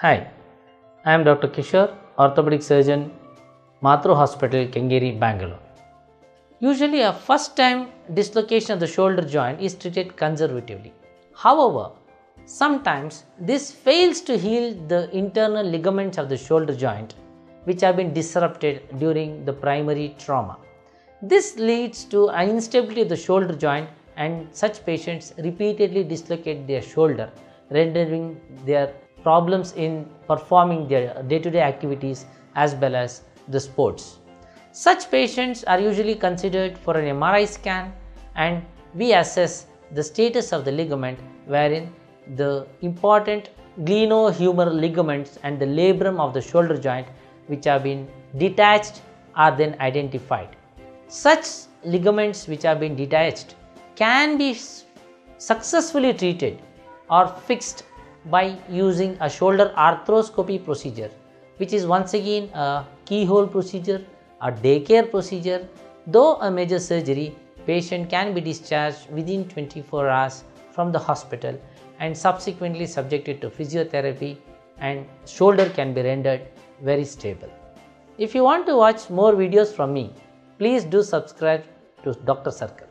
Hi, I am Dr. Kishor, orthopedic surgeon, Matru Hospital, Kengeri, Bangalore. Usually, a first time dislocation of the shoulder joint is treated conservatively. However, sometimes this fails to heal the internal ligaments of the shoulder joint which have been disrupted during the primary trauma. This leads to instability of the shoulder joint and such patients repeatedly dislocate their shoulder rendering their problems in performing their day-to-day activities as well as the sports. Such patients are usually considered for an MRI scan and we assess the status of the ligament wherein the important glenohumeral ligaments and the labrum of the shoulder joint which have been detached are then identified. Such ligaments which have been detached can be successfully treated or fixed by using a shoulder arthroscopy procedure which is once again a keyhole procedure, a daycare procedure. Though a major surgery, patient can be discharged within 24 hours from the hospital and subsequently subjected to physiotherapy and shoulder can be rendered very stable. If you want to watch more videos from me, please do subscribe to Dr. Circle.